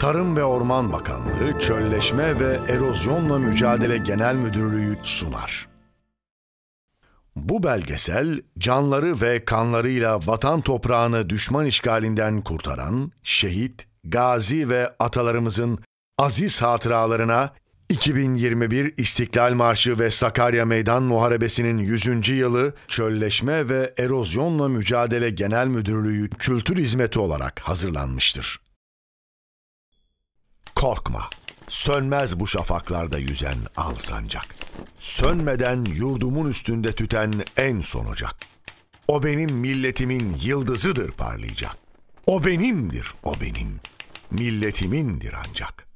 Tarım ve Orman Bakanlığı Çölleşme ve Erozyonla Mücadele Genel Müdürlüğü sunar. Bu belgesel, canları ve kanlarıyla vatan toprağını düşman işgalinden kurtaran, şehit, gazi ve atalarımızın aziz hatıralarına 2021 İstiklal Marşı ve Sakarya Meydan Muharebesi'nin 100. yılı Çölleşme ve Erozyonla Mücadele Genel Müdürlüğü Kültür Hizmeti olarak hazırlanmıştır. Korkma, sönmez bu şafaklarda yüzen al sancak. Sönmeden yurdumun üstünde tüten en son ocak. O benim milletimin yıldızıdır parlayacak. O benimdir, o benim. Milletimindir ancak.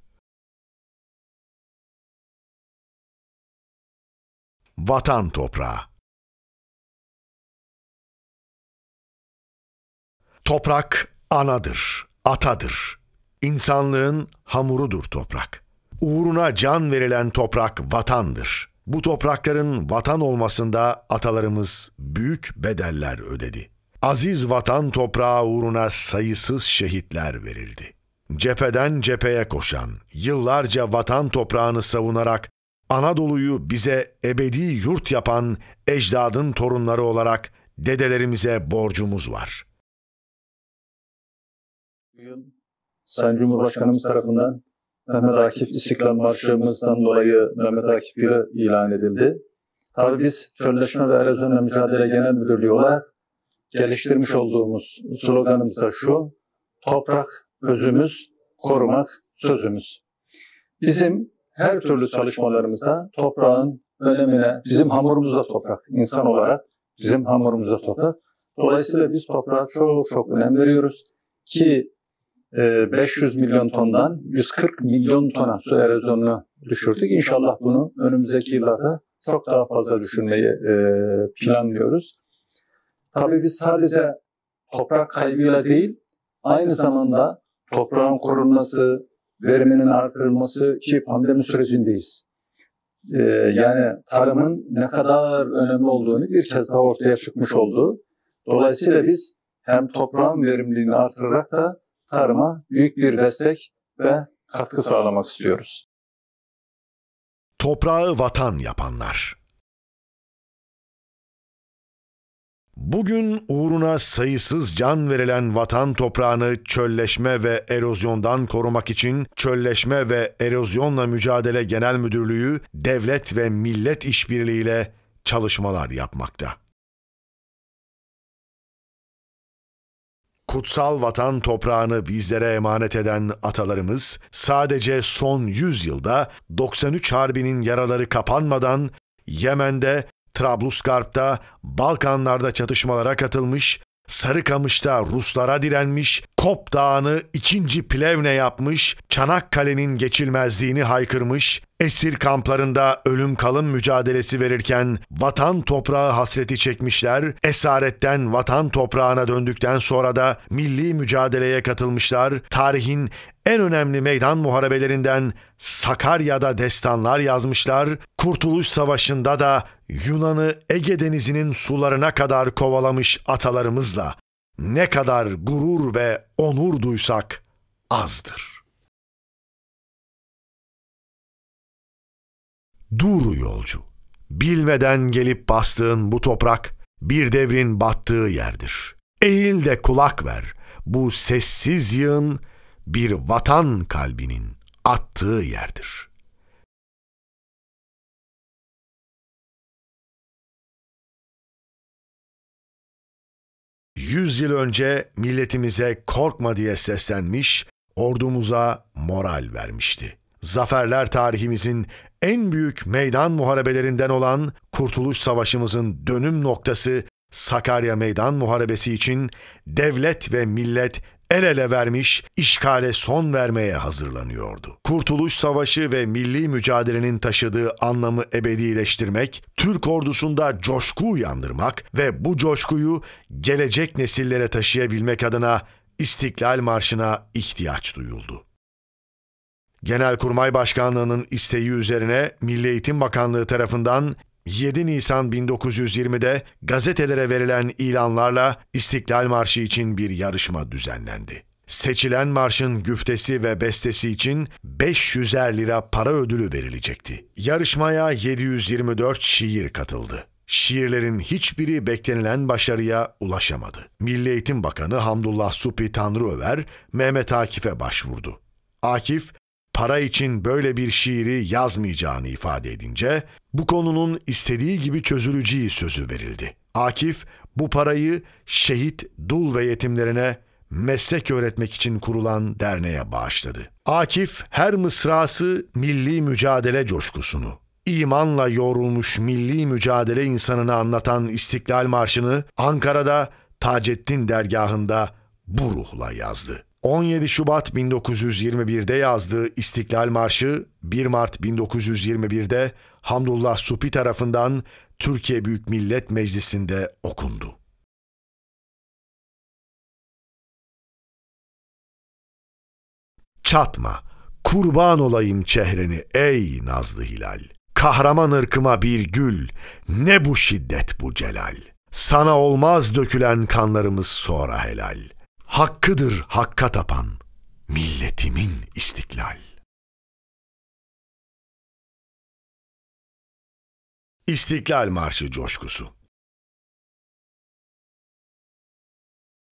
Vatan toprağı. Toprak anadır, atadır. İnsanlığın hamurudur toprak. Uğruna can verilen toprak vatandır. Bu toprakların vatan olmasında atalarımız büyük bedeller ödedi. Aziz vatan toprağı uğruna sayısız şehitler verildi. Cepheden cepheye koşan, yıllarca vatan toprağını savunarak Anadolu'yu bize ebedi yurt yapan ecdadın torunları olarak dedelerimize borcumuz var. Sayın Cumhurbaşkanımız tarafından Mehmet Akif İstiklal Marşımızdan dolayı Mehmet Akif yılı ilan edildi. Tabii biz Çölleşme ve Erozyonla Mücadele Genel Müdürlüğü olarak geliştirmiş olduğumuz sloganımız da şu, toprak özümüz, korumak sözümüz. Bizim her türlü çalışmalarımızda toprağın önemine, bizim hamurumuzda toprak, insan olarak bizim hamurumuzda toprak. Dolayısıyla biz toprağa çok çok önem veriyoruz ki 500 milyon tondan 140 milyon tona su erozyonunu düşürdük. İnşallah bunu önümüzdeki yıllarda çok daha fazla düşürmeyi planlıyoruz. Tabii biz sadece toprak kaybıyla değil, aynı zamanda toprağın korunması, veriminin artırılması ki pandemi sürecindeyiz. Yani tarımın ne kadar önemli olduğunu bir kez daha ortaya çıkmış oldu. Dolayısıyla biz hem toprağın verimliliğini artırarak da tarıma büyük bir destek ve katkı sağlamak istiyoruz. Toprağı vatan yapanlar Bugün uğruna sayısız can verilen vatan toprağını çölleşme ve erozyondan korumak için Çölleşme ve Erozyonla Mücadele Genel Müdürlüğü devlet ve millet işbirliğiyle çalışmalar yapmakta. Kutsal vatan toprağını bizlere emanet eden atalarımız sadece son 100 yılda 93 Harbi'nin yaraları kapanmadan Yemen'de Trablusgarp'ta, Balkanlarda çatışmalara katılmış, Sarıkamış'ta Ruslara direnmiş, Kop Dağı'nı ikinci Plevne yapmış, Çanakkale'nin geçilmezliğini haykırmış, esir kamplarında ölüm kalım mücadelesi verirken vatan toprağı hasreti çekmişler, esaretten vatan toprağına döndükten sonra da milli mücadeleye katılmışlar, tarihin en önemli meydan muharebelerinden Sakarya'da destanlar yazmışlar, Kurtuluş Savaşı'nda da Yunan'ı Ege Denizi'nin sularına kadar kovalamış atalarımızla ne kadar gurur ve onur duysak azdır. Dur yolcu, bilmeden gelip bastığın bu toprak bir devrin battığı yerdir. Eğil de kulak ver, bu sessiz yığın bir vatan kalbinin attığı yerdir.'' Yüz yıl önce milletimize korkma diye seslenmiş, ordumuza moral vermişti. Zaferler tarihimizin en büyük meydan muharebelerinden olan Kurtuluş Savaşımızın dönüm noktası Sakarya Meydan Muharebesi için devlet ve millet el ele vermiş, işgale son vermeye hazırlanıyordu. Kurtuluş Savaşı ve milli mücadelenin taşıdığı anlamı ebedileştirmek, Türk ordusunda coşku uyandırmak ve bu coşkuyu gelecek nesillere taşıyabilmek adına İstiklal Marşı'na ihtiyaç duyuldu. Genelkurmay Başkanlığı'nın isteği üzerine Milli Eğitim Bakanlığı tarafından 7 Nisan 1920'de gazetelere verilen ilanlarla İstiklal Marşı için bir yarışma düzenlendi. seçilen marşın güftesi ve bestesi için 500'er lira para ödülü verilecekti. Yarışmaya 724 şiir katıldı. Şiirlerin hiçbiri beklenilen başarıya ulaşamadı. Milli Eğitim Bakanı Hamdullah Supi Tanrıöver, Mehmet Akif'e başvurdu. Akif, para için böyle bir şiiri yazmayacağını ifade edince, bu konunun istediği gibi çözüleceği sözü verildi. Akif, bu parayı şehit, dul ve yetimlerine meslek öğretmek için kurulan derneğe bağışladı. Akif her mısrası milli mücadele coşkusunu, imanla yoğrulmuş milli mücadele insanını anlatan İstiklal Marşı'nı Ankara'da Taceddin dergahında bu ruhla yazdı. 17 Şubat 1921'de yazdığı İstiklal Marşı 1 Mart 1921'de Hamdullah Supi tarafından Türkiye Büyük Millet Meclisi'nde okundu. Çatma, kurban olayım çehreni ey nazlı hilal. Kahraman ırkıma bir gül, ne bu şiddet bu celal. Sana olmaz dökülen kanlarımız sonra helal. Hakkıdır hakka tapan, milletimin istiklal. İstiklal Marşı coşkusu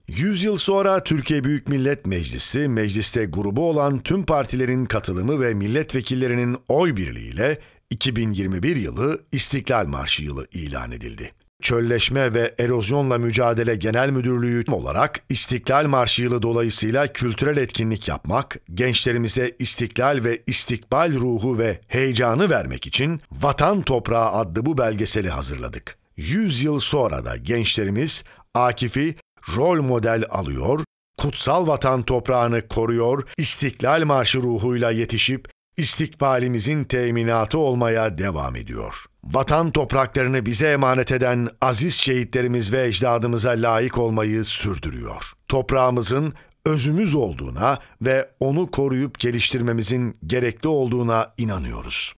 Yüz yıl sonra Türkiye Büyük Millet Meclisi, mecliste grubu olan tüm partilerin katılımı ve milletvekillerinin oy birliğiyle 2021 yılı İstiklal Marşı yılı ilan edildi. Çölleşme ve Erozyonla Mücadele Genel Müdürlüğü olarak İstiklal Marşı yılı dolayısıyla kültürel etkinlik yapmak, gençlerimize istiklal ve istikbal ruhu ve heyecanı vermek için Vatan Toprağı adlı bu belgeseli hazırladık. 100 yıl sonra da gençlerimiz Akif'i rol model alıyor, kutsal vatan toprağını koruyor, İstiklal Marşı ruhuyla yetişip istikbalimizin teminatı olmaya devam ediyor. Vatan topraklarını bize emanet eden aziz şehitlerimiz ve ecdadımıza layık olmayı sürdürüyor. Toprağımızın özümüz olduğuna ve onu koruyup geliştirmemizin gerekli olduğuna inanıyoruz.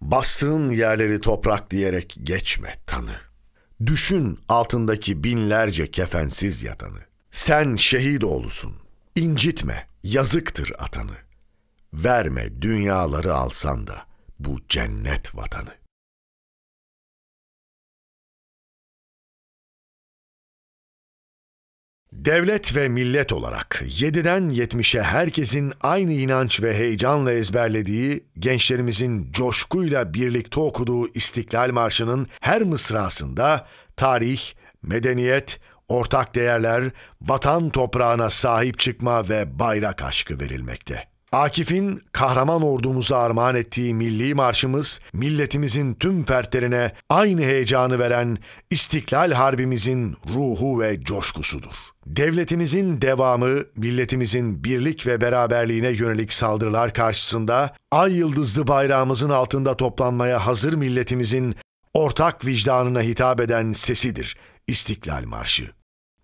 Bastığın yerleri toprak diyerek geçme tanı. Düşün altındaki binlerce kefensiz yatanı. Sen şehit oğlusun. İncitme, yazıktır atanı. Verme dünyaları alsan da bu cennet vatanı. Devlet ve millet olarak 7'den 70'e herkesin aynı inanç ve heyecanla ezberlediği, gençlerimizin coşkuyla birlikte okuduğu İstiklal Marşı'nın her mısrasında tarih, medeniyet, ortak değerler, vatan toprağına sahip çıkma ve bayrak aşkı verilmekte. Akif'in kahraman ordumuza armağan ettiği milli marşımız, milletimizin tüm fertlerine aynı heyecanı veren İstiklal Harbimizin ruhu ve coşkusudur. Devletimizin devamı, milletimizin birlik ve beraberliğine yönelik saldırılar karşısında ay yıldızlı bayrağımızın altında toplanmaya hazır milletimizin ortak vicdanına hitap eden sesidir İstiklal Marşı.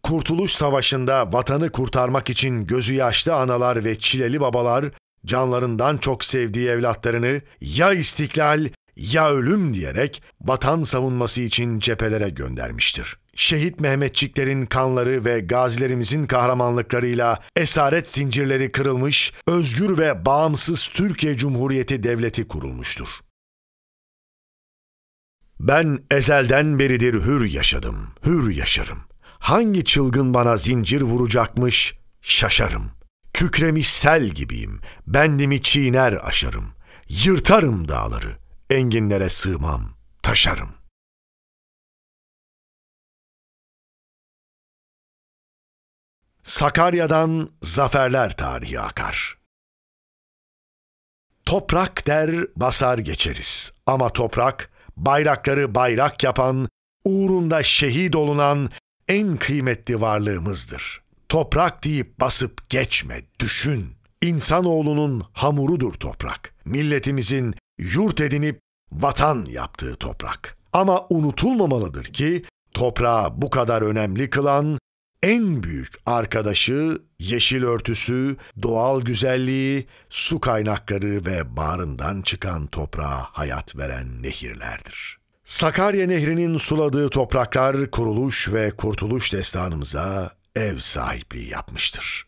Kurtuluş Savaşı'nda vatanı kurtarmak için gözü yaşlı analar ve çileli babalar canlarından çok sevdiği evlatlarını ya istiklal ya ölüm diyerek vatan savunması için cephelere göndermiştir. Şehit Mehmetçiklerin kanları ve gazilerimizin kahramanlıklarıyla esaret zincirleri kırılmış, özgür ve bağımsız Türkiye Cumhuriyeti Devleti kurulmuştur. Ben ezelden beridir hür yaşadım, hür yaşarım. Hangi çılgın bana zincir vuracakmış, şaşarım. Kükremiş sel gibiyim, bendimi çiğner aşarım. Yırtarım dağları, enginlere sığmam, taşarım. Sakarya'dan zaferler tarihi akar. Toprak der basar geçeriz ama toprak bayrakları bayrak yapan, uğrunda şehit olunan en kıymetli varlığımızdır. Toprak deyip basıp geçme, düşün. İnsanoğlunun hamurudur toprak. Milletimizin yurt edinip vatan yaptığı toprak. Ama unutulmamalıdır ki toprağı bu kadar önemli kılan en büyük arkadaşı yeşil örtüsü, doğal güzelliği, su kaynakları ve bağrından çıkan toprağa hayat veren nehirlerdir. Sakarya Nehri'nin suladığı topraklar kuruluş ve kurtuluş destanımıza ev sahipliği yapmıştır.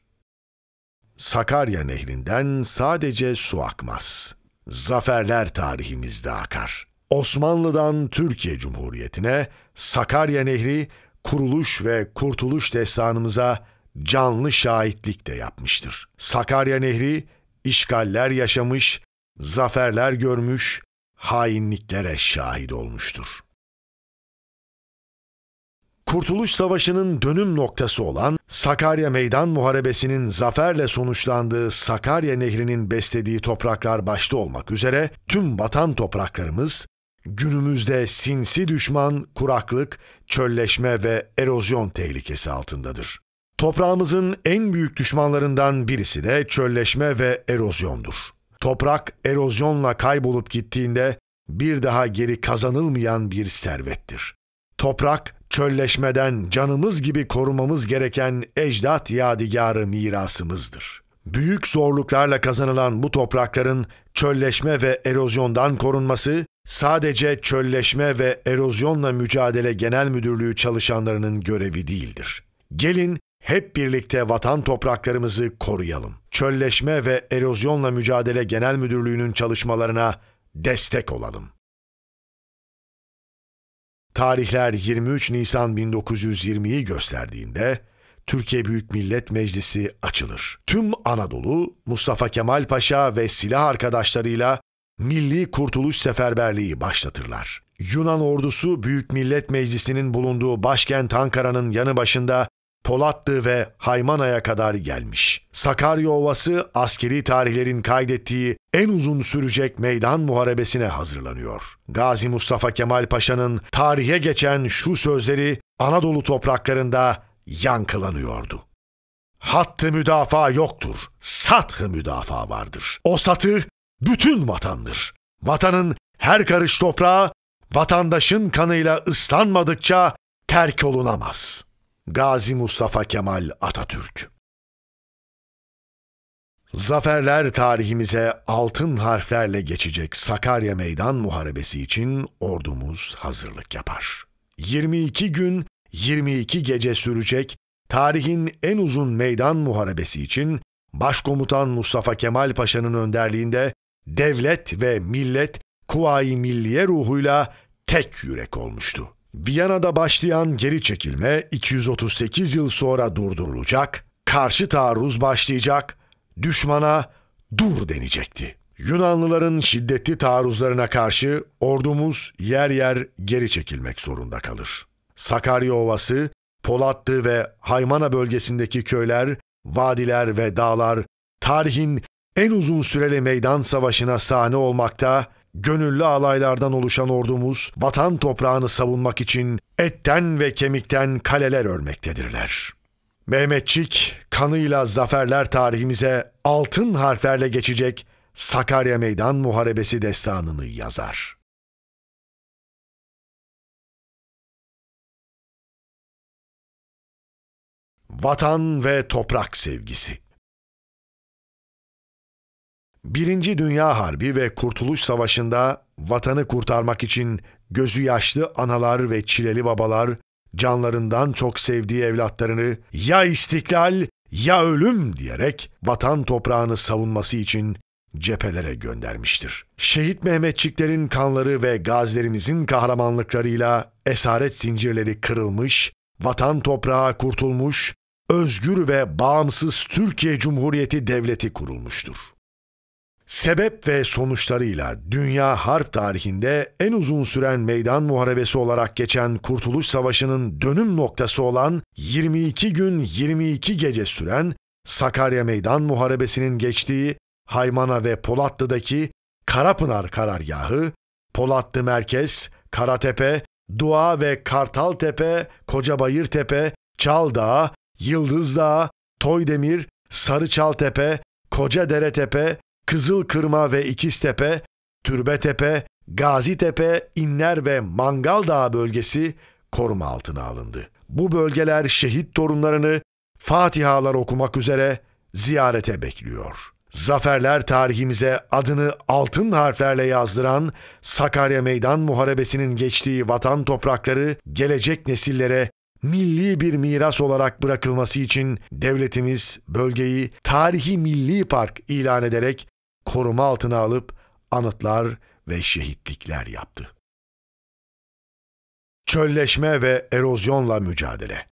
Sakarya Nehri'nden sadece su akmaz. Zaferler tarihimizde akar. Osmanlı'dan Türkiye Cumhuriyeti'ne Sakarya Nehri kuruluş ve kurtuluş destanımıza canlı şahitlik de yapmıştır. Sakarya Nehri işgaller yaşamış, zaferler görmüş, hainliklere şahit olmuştur. Kurtuluş Savaşı'nın dönüm noktası olan Sakarya Meydan Muharebesi'nin zaferle sonuçlandığı Sakarya Nehri'nin beslediği topraklar başta olmak üzere tüm vatan topraklarımız günümüzde sinsi düşman, kuraklık, çölleşme ve erozyon tehlikesi altındadır. Toprağımızın en büyük düşmanlarından birisi de çölleşme ve erozyondur. Toprak erozyonla kaybolup gittiğinde bir daha geri kazanılmayan bir servettir. Toprak çölleşmeden canımız gibi korumamız gereken ecdat yadigarı mirasımızdır. Büyük zorluklarla kazanılan bu toprakların çölleşme ve erozyondan korunması sadece çölleşme ve erozyonla mücadele genel müdürlüğü çalışanlarının görevi değildir. Gelin hep birlikte vatan topraklarımızı koruyalım. Çölleşme ve erozyonla mücadele genel müdürlüğünün çalışmalarına destek olalım. Tarihler 23 Nisan 1920'yi gösterdiğinde Türkiye Büyük Millet Meclisi açılır. Tüm Anadolu Mustafa Kemal Paşa ve silah arkadaşlarıyla Milli Kurtuluş Seferberliği başlatırlar. Yunan ordusu Büyük Millet Meclisi'nin bulunduğu başkent Ankara'nın yanı başında Polatlı ve Haymana'ya kadar gelmiş. Sakarya Ovası askeri tarihlerin kaydettiği en uzun sürecek meydan muharebesine hazırlanıyor. Gazi Mustafa Kemal Paşa'nın tarihe geçen şu sözleri Anadolu topraklarında yankılanıyordu. Hattı müdafaa yoktur, sathı müdafaa vardır. O satı bütün vatandır. Vatanın her karış toprağı vatandaşın kanıyla ıslanmadıkça terk olunamaz. Gazi Mustafa Kemal Atatürk Zaferler tarihimize altın harflerle geçecek Sakarya Meydan Muharebesi için ordumuz hazırlık yapar. 22 gün, 22 gece sürecek tarihin en uzun meydan muharebesi için Başkomutan Mustafa Kemal Paşa'nın önderliğinde devlet ve millet Kuvayi Milliye ruhuyla tek yürek olmuştu. Viyana'da başlayan geri çekilme 238 yıl sonra durdurulacak, karşı taarruz başlayacak, düşmana dur denecekti. Yunanlıların şiddetli taarruzlarına karşı ordumuz yer yer geri çekilmek zorunda kalır. Sakarya Ovası, Polatlı ve Haymana bölgesindeki köyler, vadiler ve dağlar tarihin en uzun süreli meydan savaşına sahne olmakta, gönüllü alaylardan oluşan ordumuz vatan toprağını savunmak için etten ve kemikten kaleler örmektedirler. Mehmetçik kanıyla zaferler tarihimize altın harflerle geçecek Sakarya Meydan Muharebesi destanını yazar. Vatan ve toprak sevgisi Birinci Dünya Harbi ve Kurtuluş Savaşı'nda vatanı kurtarmak için gözü yaşlı analar ve çileli babalar canlarından çok sevdiği evlatlarını ya istiklal ya ölüm diyerek vatan toprağını savunması için cephelere göndermiştir. Şehit Mehmetçiklerin kanları ve gazilerimizin kahramanlıklarıyla esaret zincirleri kırılmış, vatan toprağı kurtulmuş, özgür ve bağımsız Türkiye Cumhuriyeti Devleti kurulmuştur. Sebep ve sonuçlarıyla dünya harp tarihinde en uzun süren meydan muharebesi olarak geçen Kurtuluş Savaşı'nın dönüm noktası olan 22 gün 22 gece süren Sakarya Meydan Muharebesi'nin geçtiği Haymana ve Polatlı'daki Karapınar karargahı, Polatlı Merkez, Karatepe, Dua ve Kartaltepe, Kocabayırtepe, Çaldağ, Yıldız Toydemir, Sarıçaltepe, Kocaderetepe, Kızılkırma ve İkiztepe, Türbetepe, Gazitepe, İnler ve Mangal Dağı bölgesi koruma altına alındı. Bu bölgeler şehit torunlarını Fatihalar okumak üzere ziyarete bekliyor. Zaferler tarihimize adını altın harflerle yazdıran Sakarya Meydan Muharebesi'nin geçtiği vatan toprakları gelecek nesillere milli bir miras olarak bırakılması için devletimiz bölgeyi tarihi milli park ilan ederek koruma altına alıp anıtlar ve şehitlikler yaptı. Çölleşme ve erozyonla mücadele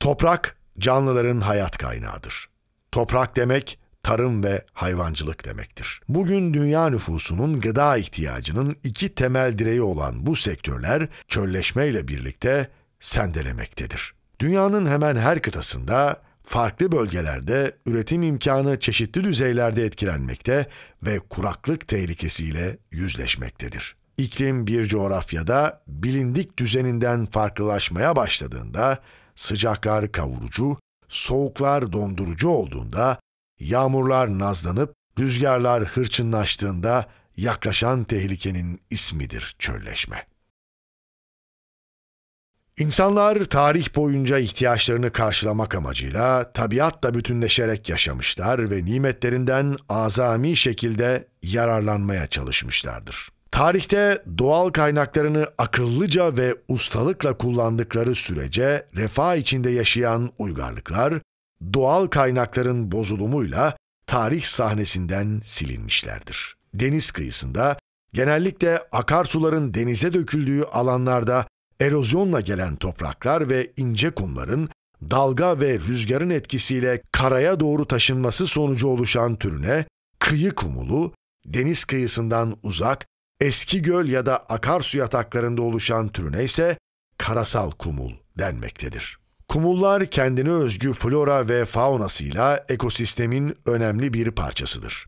Toprak, canlıların hayat kaynağıdır. Toprak demek, tarım ve hayvancılık demektir. Bugün dünya nüfusunun gıda ihtiyacının iki temel direği olan bu sektörler çölleşmeyle birlikte sendelemektedir. Dünyanın hemen her kıtasında farklı bölgelerde üretim imkanı çeşitli düzeylerde etkilenmekte ve kuraklık tehlikesiyle yüzleşmektedir. İklim bir coğrafyada bilindik düzeninden farklılaşmaya başladığında sıcaklar kavurucu, soğuklar dondurucu olduğunda, yağmurlar nazlanıp rüzgarlar hırçınlaştığında yaklaşan tehlikenin ismidir çölleşme. İnsanlar tarih boyunca ihtiyaçlarını karşılamak amacıyla tabiatla bütünleşerek yaşamışlar ve nimetlerinden azami şekilde yararlanmaya çalışmışlardır. Tarihte doğal kaynaklarını akıllıca ve ustalıkla kullandıkları sürece refah içinde yaşayan uygarlıklar, doğal kaynakların bozulumuyla tarih sahnesinden silinmişlerdir. Deniz kıyısında, genellikle akarsuların denize döküldüğü alanlarda erozyonla gelen topraklar ve ince kumların dalga ve rüzgarın etkisiyle karaya doğru taşınması sonucu oluşan türüne kıyı kumulu, deniz kıyısından uzak eski göl ya da akarsu yataklarında oluşan türüne ise karasal kumul denmektedir. Kumullar kendine özgü flora ve faunasıyla ekosistemin önemli bir parçasıdır.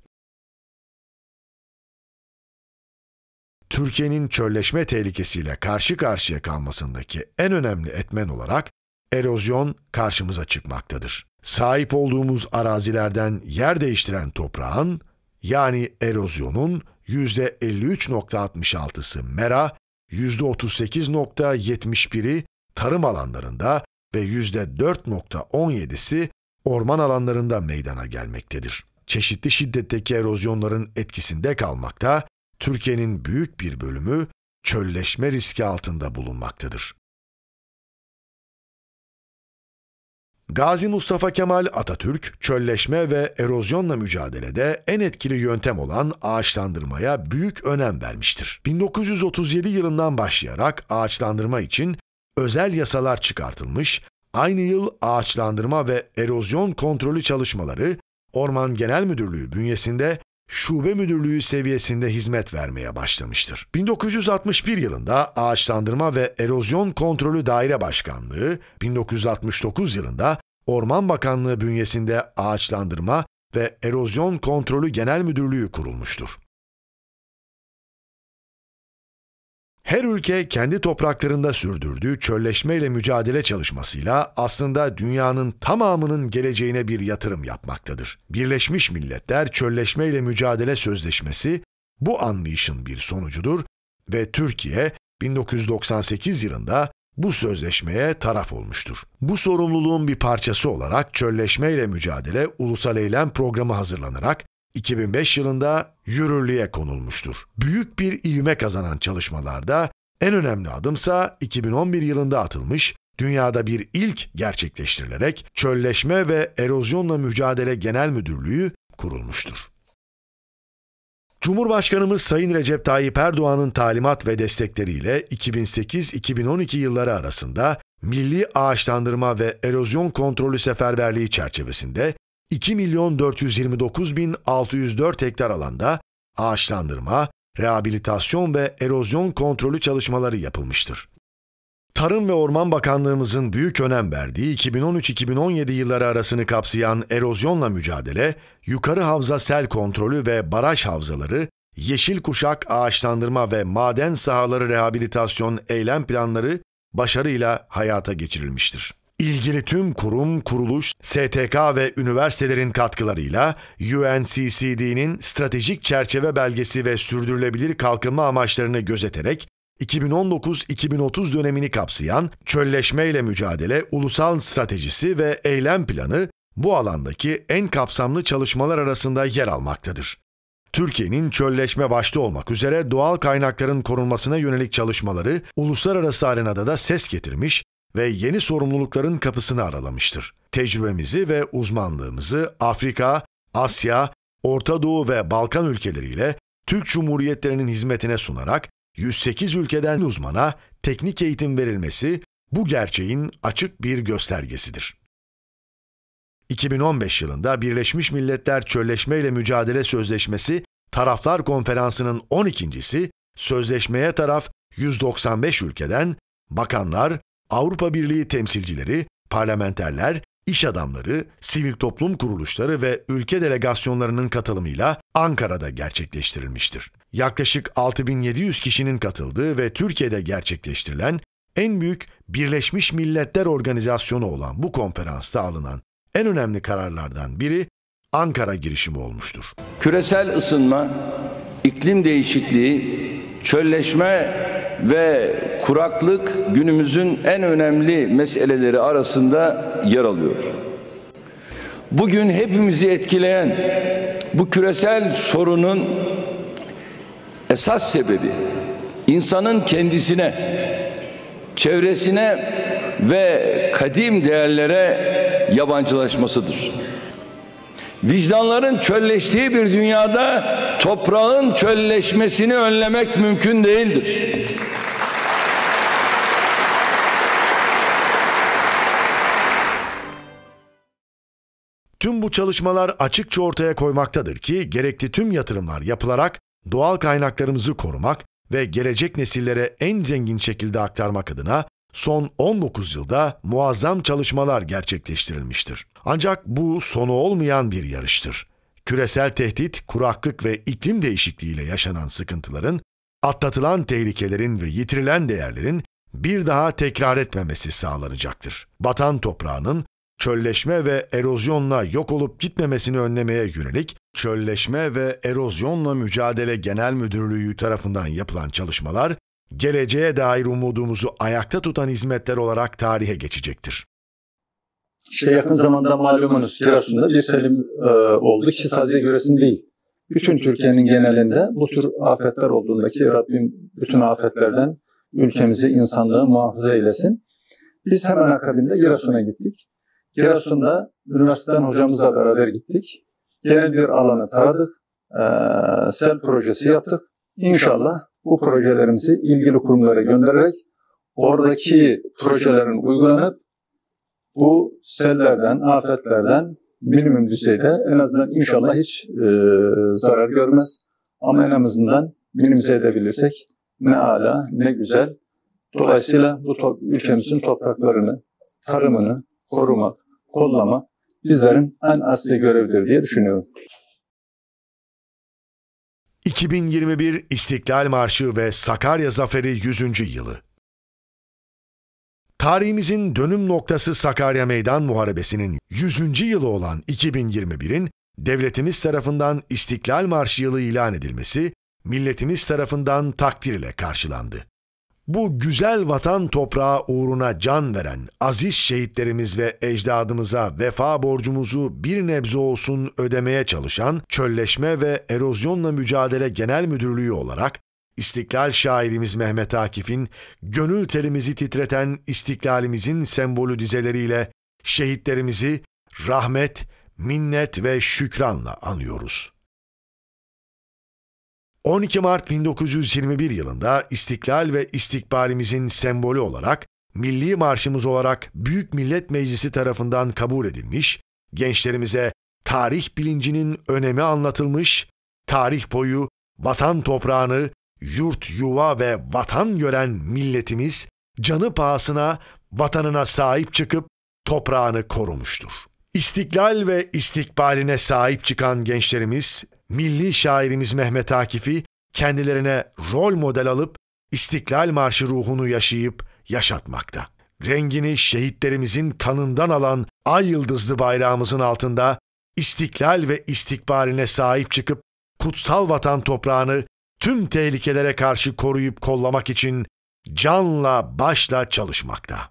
Türkiye'nin çölleşme tehlikesiyle karşı karşıya kalmasındaki en önemli etmen olarak erozyon karşımıza çıkmaktadır. Sahip olduğumuz arazilerden yer değiştiren toprağın yani erozyonun %53.66'sı mera, %38.71'i tarım alanlarında ve %4.17'si orman alanlarında meydana gelmektedir. Çeşitli şiddetteki erozyonların etkisinde kalmakta, Türkiye'nin büyük bir bölümü çölleşme riski altında bulunmaktadır. Gazi Mustafa Kemal Atatürk, çölleşme ve erozyonla mücadelede en etkili yöntem olan ağaçlandırmaya büyük önem vermiştir. 1937 yılından başlayarak ağaçlandırma için özel yasalar çıkartılmış, aynı yıl ağaçlandırma ve erozyon kontrolü çalışmaları Orman Genel Müdürlüğü bünyesinde şube müdürlüğü seviyesinde hizmet vermeye başlamıştır. 1961 yılında Ağaçlandırma ve Erozyon Kontrolü Daire Başkanlığı, 1969 yılında Orman Bakanlığı bünyesinde Ağaçlandırma ve Erozyon Kontrolü Genel Müdürlüğü kurulmuştur. Her ülke kendi topraklarında sürdürdüğü çölleşmeyle mücadele çalışmasıyla aslında dünyanın tamamının geleceğine bir yatırım yapmaktadır. Birleşmiş Milletler Çölleşmeyle Mücadele Sözleşmesi bu anlayışın bir sonucudur ve Türkiye 1998 yılında bu sözleşmeye taraf olmuştur. Bu sorumluluğun bir parçası olarak çölleşmeyle mücadele ulusal eylem programı hazırlanarak 2005 yılında yürürlüğe konulmuştur. Büyük bir ivme kazanan çalışmalarda en önemli adımsa 2011 yılında atılmış, dünyada bir ilk gerçekleştirilerek Çölleşme ve Erozyonla Mücadele Genel Müdürlüğü kurulmuştur. Cumhurbaşkanımız Sayın Recep Tayyip Erdoğan'ın talimat ve destekleriyle 2008-2012 yılları arasında Milli Ağaçlandırma ve Erozyon Kontrolü Seferberliği çerçevesinde 2 milyon 429 bin 604 hektar alanda ağaçlandırma, rehabilitasyon ve erozyon kontrolü çalışmaları yapılmıştır. Tarım ve Orman Bakanlığımızın büyük önem verdiği 2013-2017 yılları arasını kapsayan erozyonla mücadele, yukarı havza sel kontrolü ve baraj havzaları, yeşil kuşak ağaçlandırma ve maden sahaları rehabilitasyon eylem planları başarıyla hayata geçirilmiştir. İlgili tüm kurum, kuruluş, STK ve üniversitelerin katkılarıyla UNCCD'nin stratejik çerçeve belgesi ve sürdürülebilir kalkınma amaçlarını gözeterek 2019-2030 dönemini kapsayan çölleşme ile mücadele ulusal stratejisi ve eylem planı bu alandaki en kapsamlı çalışmalar arasında yer almaktadır. Türkiye'nin çölleşme başta olmak üzere doğal kaynakların korunmasına yönelik çalışmaları uluslararası arenada da ses getirmiş ve yeni sorumlulukların kapısını aralamıştır. Tecrübemizi ve uzmanlığımızı Afrika, Asya, Orta Doğu ve Balkan ülkeleriyle Türk Cumhuriyetlerinin hizmetine sunarak 108 ülkeden uzmana teknik eğitim verilmesi bu gerçeğin açık bir göstergesidir. 2015 yılında Birleşmiş Milletler Çölleşme ile Mücadele Sözleşmesi Taraflar Konferansı'nın 12.si sözleşmeye taraf 195 ülkeden bakanlar, Avrupa Birliği temsilcileri, parlamenterler, iş adamları, sivil toplum kuruluşları ve ülke delegasyonlarının katılımıyla Ankara'da gerçekleştirilmiştir. Yaklaşık 6700 kişinin katıldığı ve Türkiye'de gerçekleştirilen en büyük Birleşmiş Milletler Organizasyonu olan bu konferansta alınan en önemli kararlardan biri Ankara girişimi olmuştur. Küresel ısınma, iklim değişikliği, çölleşme ve kuraklık günümüzün en önemli meseleleri arasında yer alıyor. Bugün hepimizi etkileyen bu küresel sorunun esas sebebi insanın kendisine, çevresine ve kadim değerlere yabancılaşmasıdır. Vicdanların çölleştiği bir dünyada toprağın çölleşmesini önlemek mümkün değildir. Bu çalışmalar açıkça ortaya koymaktadır ki gerekli tüm yatırımlar yapılarak doğal kaynaklarımızı korumak ve gelecek nesillere en zengin şekilde aktarmak adına son 19 yılda muazzam çalışmalar gerçekleştirilmiştir. Ancak bu sonu olmayan bir yarıştır. Küresel tehdit, kuraklık ve iklim değişikliğiyle yaşanan sıkıntıların, atlatılan tehlikelerin ve yitirilen değerlerin bir daha tekrar etmemesi sağlanacaktır. Batan toprağının çölleşme ve erozyonla yok olup gitmemesini önlemeye yönelik Çölleşme ve Erozyonla Mücadele Genel Müdürlüğü tarafından yapılan çalışmalar geleceğe dair umudumuzu ayakta tutan hizmetler olarak tarihe geçecektir. İşte yakın zamanda malumunuz Giresun'da bir selim e, oldu ki sadece Giresun değil. Bütün Türkiye'nin genelinde bu tür afetler olduğundaki Rabbim bütün afetlerden ülkemizi, insanlığı muhafaza eylesin. Biz hemen akabinde Giresun'a gittik. Giresun'da üniversiteden hocamızla beraber gittik. Genel bir alanı taradık. E, sel projesi yaptık. İnşallah bu projelerimizi ilgili kurumlara göndererek oradaki projelerin uygulanıp bu sellerden, afetlerden minimum düzeyde en azından inşallah hiç e, zarar görmez. Ama en azından minimize edebilirsek ne ala ne güzel. Dolayısıyla bu to ülkemizin topraklarını, tarımını korumak, kollamak bizlerin en asli görevidir diye düşünüyorum. 2021 İstiklal Marşı ve Sakarya Zaferi 100. yılı. Tarihimizin dönüm noktası Sakarya Meydan Muharebesi'nin 100. yılı olan 2021'in devletimiz tarafından İstiklal Marşı yılı ilan edilmesi, milletimiz tarafından takdir ile karşılandı. Bu güzel vatan toprağı uğruna can veren aziz şehitlerimiz ve ecdadımıza vefa borcumuzu bir nebze olsun ödemeye çalışan Çölleşme ve Erozyonla Mücadele Genel Müdürlüğü olarak İstiklal şairimiz Mehmet Akif'in gönül telimizi titreten istiklalimizin sembolü dizeleriyle şehitlerimizi rahmet, minnet ve şükranla anıyoruz. 12 Mart 1921 yılında İstiklal ve istikbalimizin sembolü olarak milli marşımız olarak Büyük Millet Meclisi tarafından kabul edilmiş, gençlerimize tarih bilincinin önemi anlatılmış, tarih boyu vatan toprağını, yurt, yuva ve vatan gören milletimiz canı pahasına vatanına sahip çıkıp toprağını korumuştur. İstiklal ve istikbaline sahip çıkan gençlerimiz milli şairimiz Mehmet Akif'i kendilerine rol model alıp İstiklal Marşı ruhunu yaşayıp yaşatmakta. Rengini şehitlerimizin kanından alan ay yıldızlı bayrağımızın altında istiklal ve istikbaline sahip çıkıp kutsal vatan toprağını tüm tehlikelere karşı koruyup kollamak için canla başla çalışmakta.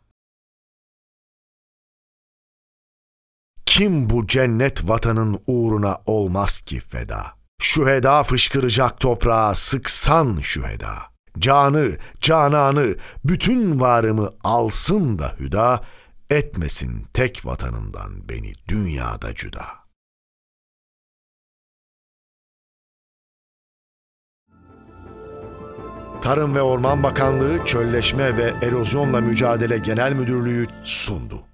Kim bu cennet vatanın uğruna olmaz ki feda? Şüheda fışkıracak toprağa sıksan şüheda. Canı, cananı, bütün varımı alsın da hüda, etmesin tek vatanından beni dünyada cüda. Tarım ve Orman Bakanlığı Çölleşme ve Erozyonla Mücadele Genel Müdürlüğü sundu.